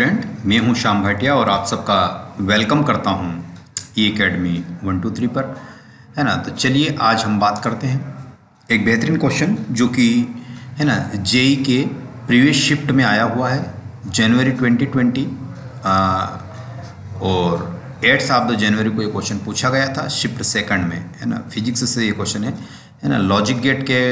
Student मैं हूँ श्याम भाटिया और आप सबका वेलकम करता हूँ E academy one two three पर। है ना? तो चलिए आज हम बात करते हैं एक बेहतरीन क्वेश्चन जो कि है ना जेई के प्रीवियस शिफ्ट में आया हुआ है जनवरी 2020 आ, और एट्थ ऑफ़ द जनवरी को ये क्वेश्चन पूछा गया था शिफ्ट सेकंड में। है ना? फिजिक्स से ये क्वेश्चन है। है ना? लॉजिक गेट के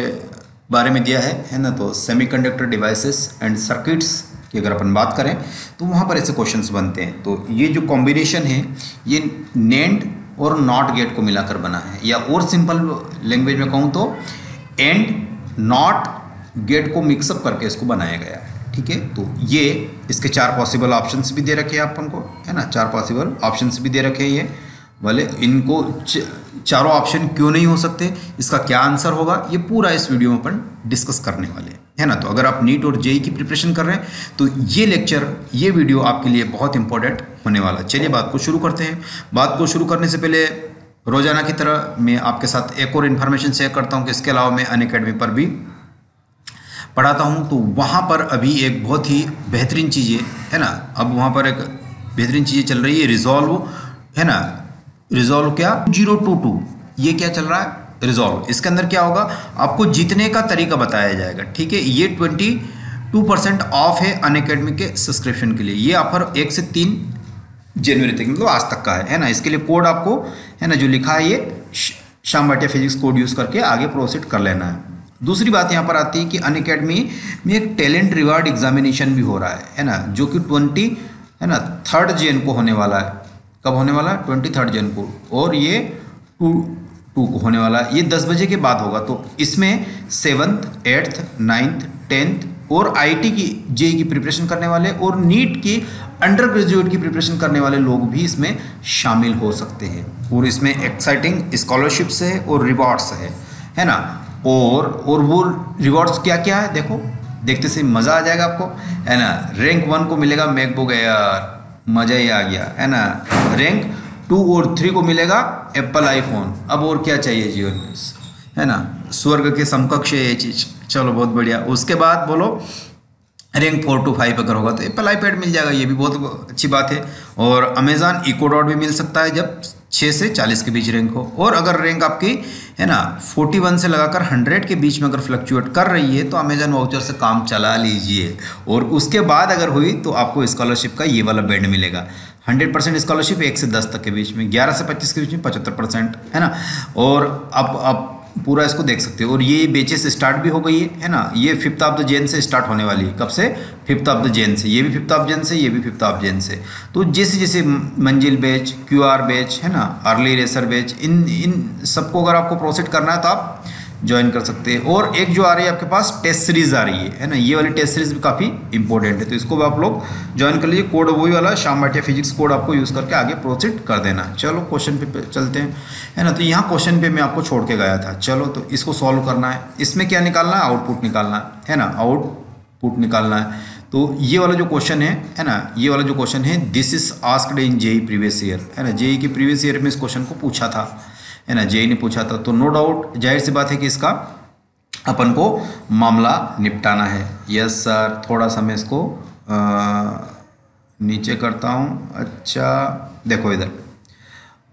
बारे में दिया है। है ना? तो सेमीकंडक्टर डिवाइसेस एंड सर्किट्स की अगर अपन बात करें तो वहाँ पर ऐसे क्वेश्चंस बनते हैं। तो ये जो कॉम्बिनेशन है, ये नेंड और नॉट गेट को मिलाकर बना है। या और सिंपल लैंग्वेज में कहूँ तो एंड नॉट गेट को मिक्सअप करके इसको बनाया गया है। ठीक है? तो ये इसके चार पॉसिबल ऑप्शंस भी दे रखे हैं अपन को, है ना? चार पॉसिबल ऑप्शंस भी दे रखे हैं ये। भले इनको चारों ऑप्शन क्यों नहीं हो सकते? इसका क्या आंसर होगा? ये पूरा इस वीडियो में अपन डिस्कस करने वाले हैं। है ना? तो अगर आप नीट और जेई की प्रिपरेशन कर रहे हैं तो ये लेक्चर ये वीडियो आपके लिए बहुत इंपॉर्टेंट होने वाला चलिए बात को शुरू करते हैं। बात को शुरू करने से पहले रोज़ाना की तरह मैं आपके साथ एक और इन्फॉर्मेशन शेयर करता हूँ कि इसके अलावा मैं अन अकेडमी पर भी पढ़ाता हूँ। तो वहाँ पर अभी एक बहुत ही बेहतरीन चीज़ें, है ना? अब वहाँ पर एक बेहतरीन चीज़ें चल रही है रिजॉल्व है ना? रिजॉल्व क्या? ज़ीरो टू टू ये क्या चल रहा है? रिजॉल्व इसके अंदर क्या होगा? आपको जीतने का तरीका बताया जाएगा, ठीक है? ये ट्वेंटी टू परसेंट ऑफ़ है अन अकेडमी के सब्सक्रिप्शन के लिए। ये ऑफ़र एक से तीन जनवरी तक मतलब आज तक का है है ना? इसके लिए कोड आपको, है ना, जो लिखा है ये शाम भाटिया फिजिक्स कोड यूज़ करके आगे प्रोसीड कर लेना है। दूसरी बात यहाँ पर आती है कि अन अकेडमी में एक टैलेंट रिवार्ड एग्जामिनेशन भी हो रहा है है ना? जो कि ट्वेंटी है ना थर्ड जैन को होने वाला है। कब होने वाला? ट्वेंटी थर्ड जैन को और ये टू टू को होने वाला। ये दस बजे के बाद होगा। तो इसमें सेवन्थ एट्थ नाइन्थ टेंथ और आईटी की जेई की प्रिपरेशन करने वाले और नीट की अंडर ग्रेजुएट की प्रिपरेशन करने वाले लोग भी इसमें शामिल हो सकते हैं। और इसमें एक्साइटिंग स्कॉलरशिप्स है और रिवॉर्ड्स है। है ना? और और वो रिवॉर्ड्स क्या क्या है? देखो, देखते से मज़ा आ जाएगा आपको। है ना? रैंक वन को मिलेगा मैकबुक यार मज़ा ही आ गया, है ना? रैंक टू और थ्री को मिलेगा एप्पल आईफोन अब और क्या चाहिए जीवन में है ना? स्वर्ग के समकक्ष है ये चीज़। चलो, बहुत बढ़िया। उसके बाद बोलो रैंक फोर टू फाइव अगर होगा तो एप्पल आईपैड मिल जाएगा, ये भी बहुत अच्छी बात है। और अमेज़ान इको डॉट भी मिल सकता है जब छः से चालीस के बीच रैंक हो। और अगर रैंक आपकी, है ना फोर्टी वन से लगाकर हंड्रेड के बीच में अगर फ्लक्चुएट कर रही है तो अमेजन वाउचर से काम चला लीजिए। और उसके बाद अगर हुई तो आपको स्कॉलरशिप का ये वाला बैंड मिलेगा। हंड्रेड परसेंट स्कॉलरशिप एक से दस तक के बीच में, ग्यारह से पच्चीस के बीच में पचहत्तर परसेंट है ना? और अब अब पूरा इसको देख सकते हो। और ये बेचेस स्टार्ट भी हो गई है ना? ये फिफ्थ ऑफ़ द जेन से स्टार्ट होने वाली है। कब से? फिफ्थ ऑफ़ द जेन से, ये भी फिफ्थ ऑफ़ जेन से, ये भी फिफ्थ ऑफ़ जेन से। तो जैसे जैसे मंजिल बैच क्यू आर बेच, है ना, अर्ली रेसर बैच, इन इन सबको अगर आपको प्रोसीड करना है तो आप ज्वाइन कर सकते हैं। और एक जो आ रही है आपके पास, टेस्ट सीरीज़ आ रही है है ना, ये वाली टेस्ट सीरीज़ भी काफ़ी इंपॉर्टेंट है। तो इसको भी आप लोग ज्वाइन कर लीजिए, कोड वही वाला, शाम भाटिया फिजिक्स कोड आपको यूज़ करके आगे प्रोसीड कर देना। चलो, क्वेश्चन पे चलते हैं, है ना तो यहाँ क्वेश्चन पे मैं आपको छोड़ के गया था। चलो तो इसको सॉल्व करना है। इसमें क्या निकालना है? आउटपुट निकालना है है ना, आउटपुट निकालना है। तो ये वाला जो क्वेश्चन है है ना ये वाला जो क्वेश्चन है this is asked in JEE previous year है ना जेई के प्रीवियस ईयर में इस क्वेश्चन को पूछा था है ना जेई ने पूछा था तो नो डाउट ज़ाहिर सी बात है कि इसका अपन को मामला निपटाना है। यस सर थोड़ा सा मैं इसको आ, नीचे करता हूँ। अच्छा देखो इधर।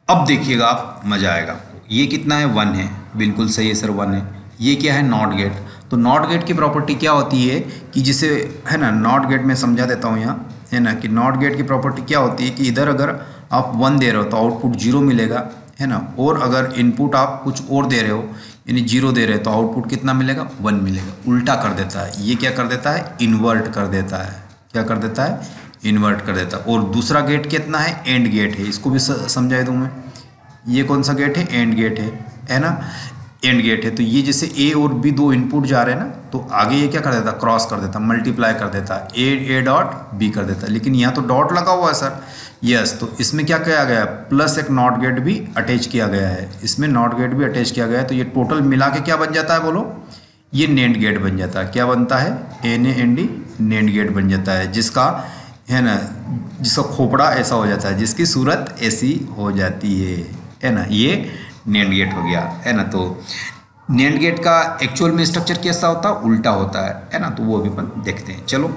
अब देखिएगा आप मज़ा आएगा। ये कितना है? वन है। बिल्कुल सही है सर वन है। ये क्या है? नॉट गेट तो नॉट गेट की प्रॉपर्टी क्या होती है कि जिसे, है ना नॉट गेट में समझा देता हूँ यहाँ, है ना, कि नॉट गेट की प्रॉपर्टी क्या होती है कि इधर अगर आप वन दे रहे हो तो आउटपुट ज़ीरो मिलेगा, है ना, और अगर इनपुट आप कुछ और दे रहे हो, यानी ज़ीरो दे रहे हो तो आउटपुट कितना मिलेगा? वन मिलेगा। उल्टा कर देता है। ये क्या कर देता है? इन्वर्ट कर देता है। क्या कर देता है? इन्वर्ट कर देता है। और दूसरा गेट कितना है? एंड गेट है। इसको भी समझाई दूँ मैं। ये कौन सा गेट है? एंड गेट है। है ना? एंड गेट है तो ये जैसे ए और बी दो इनपुट जा रहे हैं ना तो आगे ये क्या कर देता क्रॉस कर देता मल्टीप्लाई कर देता ए ए डॉट बी कर देता। लेकिन यहाँ तो डॉट लगा हुआ है सर यस तो इसमें क्या किया गया है? प्लस एक नॉट गेट भी अटैच किया गया है। इसमें नॉट गेट भी अटैच किया गया है तो ये टोटल मिला के क्या बन जाता है बोलो? ये नेंड गेट बन जाता है। क्या बनता है? N A N D NAND gate बन जाता है, जिसका, है ना, जिसका खोपड़ा ऐसा हो जाता है, जिसकी सूरत ऐसी हो जाती है। है ना? ये नेंड गेट हो गया, है ना? तो नेंड गेट का एक्चुअल में स्ट्रक्चर कैसा होता? है उल्टा होता है है ना? तो वो अभी अपन देखते हैं। चलो,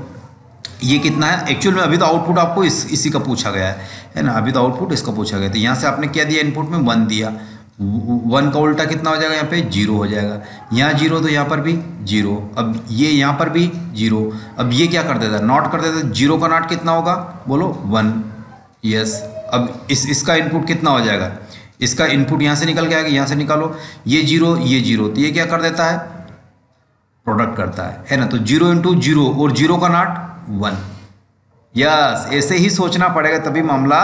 ये कितना है? एक्चुअल में अभी तो आउटपुट आपको इस, इसी का पूछा गया है है ना? अभी तो आउटपुट इसका पूछा गया तो यहाँ से आपने क्या दिया? इनपुट में वन दिया। वन का उल्टा कितना हो जाएगा यहाँ पे? ज़ीरो हो जाएगा। यहाँ ज़ीरो तो यहाँ पर भी ज़ीरो अब ये यहाँ पर भी ज़ीरो अब ये क्या कर देता नॉट कर देता ज़ीरो का नॉट कितना होगा? बोलो वन यस अब इस, इसका इनपुट कितना हो जाएगा? इसका इनपुट यहाँ से निकल के आएगा, यहाँ से निकालो। ये ज़ीरो ये ज़ीरो तो ये क्या कर देता है? प्रोडक्ट करता है है ना? तो ज़ीरो इंटू ज़ीरो, और ज़ीरो का नाट वन। यस, ऐसे ही सोचना पड़ेगा, तभी मामला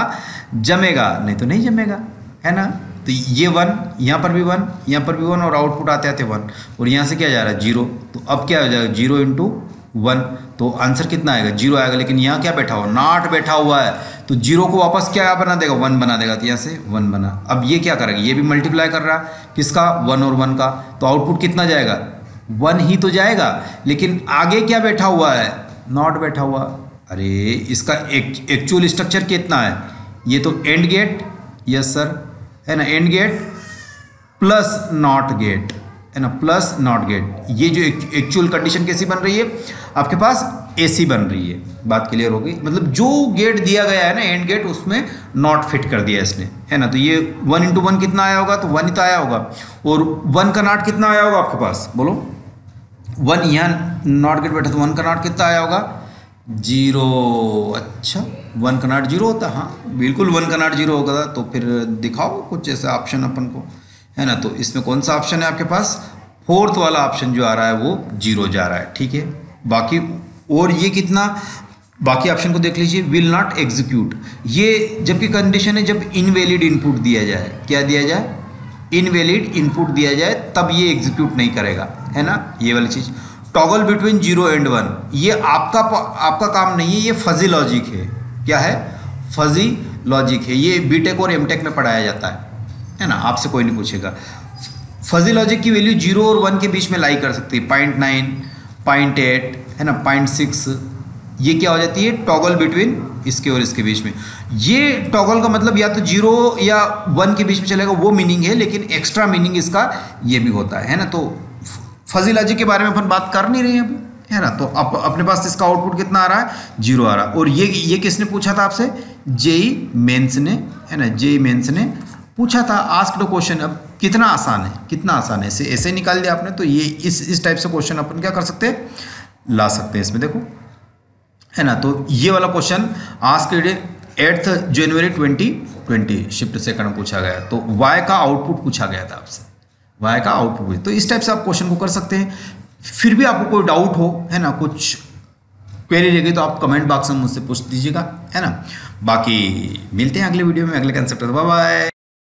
जमेगा, नहीं तो नहीं जमेगा, है ना? तो ये वन, यहाँ पर भी वन, यहाँ पर भी वन, और आउटपुट आते आते वन, और यहाँ से क्या जा रहा है? ज़ीरो। तो अब क्या हो जाएगा? ज़ीरो इंटू वन तो आंसर कितना आएगा? ज़ीरो आएगा, लेकिन यहाँ क्या बैठा हुआ? नाट बैठा हुआ है। तो ज़ीरो को वापस क्या बना देगा? वन बना देगा तो यहाँ से वन बना। अब ये क्या करेगा? ये भी मल्टीप्लाई कर रहा है। किसका? वन और वन का। तो आउटपुट कितना जाएगा? वन ही तो जाएगा। लेकिन आगे क्या बैठा हुआ है? नॉट बैठा हुआ। अरे, इसका एक्चुअल स्ट्रक्चर कितना है? ये तो एंड गेट यस सर है ना? And gate plus not gate है ना प्लस नॉट गेट ये जो एक्चुअल कंडीशन कैसी बन रही है? आपके पास एसी बन रही है। बात क्लियर हो गई? मतलब जो गेट दिया गया है ना एंड गेट उसमें नॉट फिट कर दिया इसने। है ना? तो ये वन इंटू वन कितना आया होगा? तो वन ही तो आया होगा। और वन का नॉट कितना आया होगा आपके पास? बोलो। वन यहाँ नॉट गेट बैठा तो वन का नॉट कितना आया होगा? ज़ीरो अच्छा वन का नाट ज़ीरो होता। हाँ बिल्कुल वन का नाट ज़ीरो होगा। तो फिर दिखाओ कुछ ऐसा ऑप्शन अपन को। है ना? तो इसमें कौन सा ऑप्शन है आपके पास? फोर्थ वाला ऑप्शन जो आ रहा है वो ज़ीरो जा रहा है, ठीक है? बाकी और ये कितना? बाकी ऑप्शन को देख लीजिए विल नॉट एग्जीक्यूट ये जबकि कंडीशन है, जब इनवैलिड इनपुट दिया जाए, क्या दिया जाए? इनवैलिड इनपुट दिया जाए, तब ये एग्जीक्यूट नहीं करेगा, है ना? ये वाली चीज़। Toggle between zero and one ये आपका आपका काम नहीं है, ये फजी लॉजिक है। क्या है? फजी लॉजिक है। ये बीटेक और एमटेक में पढ़ाया जाता है। है ना आपसे कोई नहीं पूछेगा। फजी लॉजिक की वैल्यू ज़ीरो और वन के बीच में लाई कर सकती है। पॉइंट नाइन पॉइंट एट है ना पॉइंट सिक्स ये क्या हो जाती है? टॉगल बिटवीन इसके और इसके बीच में। ये टॉगल का मतलब या तो ज़ीरो या वन के बीच में चलेगा वो मीनिंग है लेकिन एक्स्ट्रा मीनिंग इसका ये भी होता है ना? तो फजी लॉजिक के बारे में अपन बात कर नहीं रहे हैं अभी है ना? तो अप, अपने पास इसका आउटपुट कितना आ रहा है? ज़ीरो आ रहा है। और ये ये किसने पूछा था आपसे? जेई मेंस ने है ना? जेई मेंस ने पूछा था आस्क द क्वेश्चन अब कितना आसान है, कितना आसान है? ऐसे ऐसे निकाल दिया आपने तो ये इस इस टाइप से क्वेश्चन अपन क्या कर सकते हैं? ला सकते हैं इसमें, देखो। है ना? तो ये वाला question ask eighth January twenty twenty shift second पूछा गया। तो वाई का आउटपुट पूछा गया था आपसे। वाई का आउटपुट तो इस टाइप से आप क्वेश्चन को कर सकते हैं। फिर भी आपको कोई डाउट हो, है ना, कुछ क्वेरी रहेगी तो आप कमेंट बॉक्स में मुझसे पूछ दीजिएगा। है ना? बाकी मिलते हैं अगले वीडियो में, अगले कंसेप्ट बाय बाय